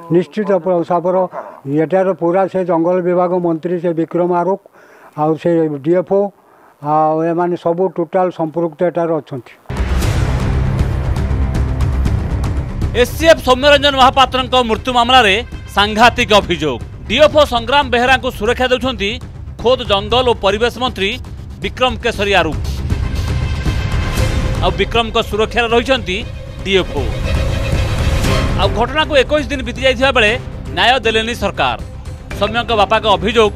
ନିଶ୍ଚିତ ସାପର ଏଟାର ପୁରା ସେ ଜଙ୍ଗଲ ବିଭାଗ ମନ୍ତ୍ରୀ ସେ ବିକ୍ରମ ଆରୁଖ ଆଉ ସେ ଡିଏଫ୍ଓ ଆଉ ଏମାନେ ସବୁ ଟୋଟାଲ ସମ୍ପୃକ୍ତ ଏଟାରେ ଅଛନ୍ତି। ଏସ୍ସିଏଫ୍ ସୌମ୍ୟରଞ୍ଜନ ମହାପାତ୍ରଙ୍କ ମୃତ୍ୟୁ ମାମଲାରେ ସାଂଘାତିକ ଅଭିଯୋଗ। ଡିଏଫ୍ଓ ସଂଗ୍ରାମ ବେହେରାଙ୍କୁ ସୁରକ୍ଷା ଦେଉଛନ୍ତି ଖୋଦ୍ ଜଙ୍ଗଲ ଓ ପରିବେଶ ମନ୍ତ୍ରୀ ବିକ୍ରମ କେଶରୀ ଆରୁଖ। ଆଉ ବିକ୍ରମଙ୍କ ସୁରକ୍ଷାରେ ରହିଛନ୍ତି ଡିଏଫ୍ଓ ঘটনাকে একুশ দিন বিতি যাই বেড়ে ন্যায় দেলে সরকার সৌম্যঙ্ক বাপাঙ্ অভিযোগ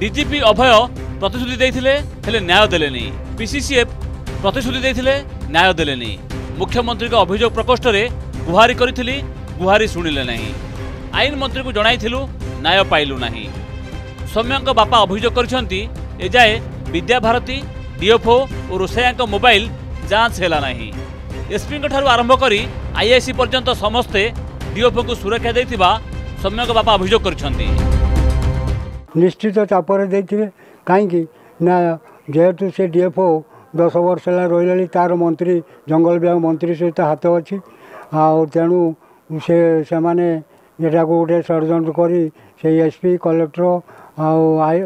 ডিজিপি অভয় প্রতিশ্রুতি দিয়ে হলে ন্যায় দেলে পিসিসিএফ প্রতিশ্রুতি দিয়ে ন্যায় দেলে মুখ্যমন্ত্রী অভিযোগ প্রকোষ্ঠে গুহারি করে গুহারি শুণিলে না আইন মন্ত্রী জনাই ন্যায় পাইলু না সৌম্যঙ্ক বাপা অভিযোগ করেছেন এযায়ে বিদ্যাভারতী ডিএফও ও রোষেয়া মোবাইল যাঞ্চ হল না ଏସ୍ପିଙ୍କ ଠାରୁ ଆରମ୍ଭ କରି ଆଇଆଇସି ପର୍ଯ୍ୟନ୍ତ ସମସ୍ତେ ଡିଏଫ୍ଓଙ୍କୁ ସୁରକ୍ଷା ଦେଇଥିବା ସୌମ୍ୟଙ୍କ ବାପା ଅଭିଯୋଗ କରିଛନ୍ତି। ନିଶ୍ଚିତ ଚାପରେ ଦେଇଥିବେ। କାହିଁକି? ନା ଯେହେତୁ ସେ ଡିଏଫ୍ଓ ଦଶ ବର୍ଷ ହେଲା ରହିଲେଣି ତାର ମନ୍ତ୍ରୀ ଜଙ୍ଗଲ ବିଭାଗ ମନ୍ତ୍ରୀ ସହିତ ହାତ ଅଛି। ଆଉ ତେଣୁ ସେ ସେମାନେ ଏଟାକୁ ଗୋଟେ ଷଡ଼ଯନ୍ତ୍ର କରି ସେଇ ଏସ୍ ପି କଲେକ୍ଟର ଆଉ ଆଇ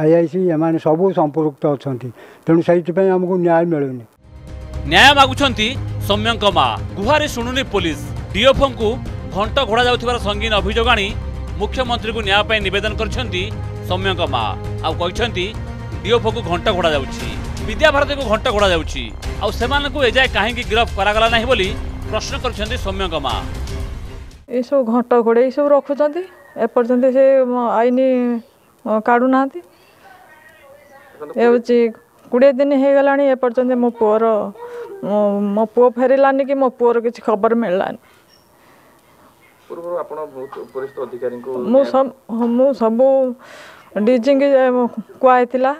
ଆଇଆଇସି ଏମାନେ ସବୁ ସମ୍ପୃକ୍ତ ଅଛନ୍ତି। ତେଣୁ ସେଇଥିପାଇଁ ଆମକୁ ନ୍ୟାୟ ମିଳୁନି। ନ୍ୟାୟ ମାଗୁଛନ୍ତି ସୌମ୍ୟଙ୍କ ମା ଗୁହାରି ଶୁଣୁନି ପୋଲିସ। ଡିଏଫ୍ଓଙ୍କୁ ଘଣ୍ଟ ଘୋଡ଼ା ଯାଉଥିବାର ସଙ୍ଗୀନ ଅଭିଯୋଗ ଆଣି ମୁଖ୍ୟମନ୍ତ୍ରୀଙ୍କୁ ନ୍ୟାୟ ପାଇଁ ନିବେଦନ କରିଛନ୍ତି ସୌମ୍ୟଙ୍କ ମା ଆଉ କହିଛନ୍ତି ଡିଏଫ୍ଓକୁ ଘଣ୍ଟ ଘୋଡ଼ା ଯାଉଛି। ବିଦ୍ୟାଭାରତୀକୁ ଘଣ୍ଟ ଘୋଡ଼ା ଯାଉଛି। ଆଉ ସେମାନଙ୍କୁ ଏଯାଏ କାହିଁକି ଗିରଫ କରାଗଲା ନାହିଁ ବୋଲି ପ୍ରଶ୍ନ କରିଛନ୍ତି ସୌମ୍ୟଙ୍କ ମା ଏସବୁ ଘଣ୍ଟ ଘୋଡ଼େଇ ଏସବୁ ରଖୁଛନ୍ତି। ଏପର୍ଯ୍ୟନ୍ତ ସେ ଆଇନ କାଢ଼ୁନାହାନ୍ତି। ଏ ହେଉଛି କୋଡ଼ିଏ ଦିନ ହେଇଗଲାଣି ଏପର୍ଯ୍ୟନ୍ତ ମୋ ପୁଅର ମୋ ପୁଅ ଫେରିଲାନି କି ମୋ ପୁଅର କିଛି ଖବର ମିଳିଲାନି। ପୂର୍ବରୁ ଆପଣ ବହୁତ ବରିଷ୍ଠ ଅଧିକାରୀଙ୍କୁ ମୁଁ ସବୁ ମୁଁ ସବୁ ଡିଜିଙ୍କି କୁହାହେଇଥିଲା।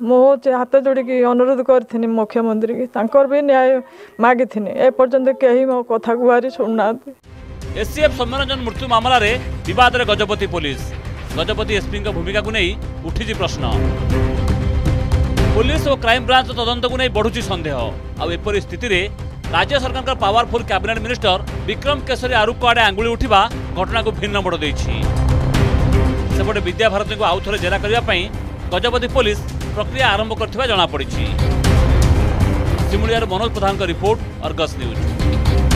ମୁଁ ହେଉଛି ହାତ ଯୋଡ଼ିକି ଅନୁରୋଧ କରିଥିନି ମୁଖ୍ୟମନ୍ତ୍ରୀକି। ତାଙ୍କର ବି ନ୍ୟାୟ ମାଗିଥିନି ଏପର୍ଯ୍ୟନ୍ତ କେହି ମୋ କଥା ଗୁହାରି ଶୁଣୁନାହାନ୍ତି। ଏସ୍ସିଏଫ୍ ସୌମ୍ୟରଞ୍ଜନ ମୃତ୍ୟୁ ମାମଲାରେ ବିବାଦରେ ଗଜପତି ପୋଲିସ। ଗଜପତି ଏସ୍ପିଙ୍କ ଭୂମିକାକୁ ନେଇ ଉଠିଛି ପ୍ରଶ୍ନ। पुलिस र क्राइम ब्राञ्च तदनको नै बढुँछ सन्देह आउँ स्थितिले रा्य सरकारको powerful cabinet mister Bikram Keshari आरूको आडे आँगुली उठा घटनाको भिन्न बट दिन्छ विद्याभारतीको आउने जेरा गजपति पुलिस प्रक्रिया आरम्भ गरि Manoj Pradhan report Argus news